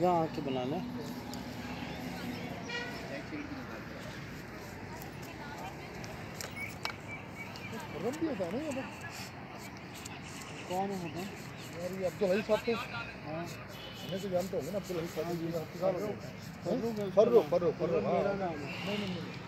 यहाँ आके बना लें कौन है अब्दुल हई साहब तो तो जानते होंगे ना अब्दुल हई साहब जी फर्रो फर्रो फर्रो मेरा नाम है।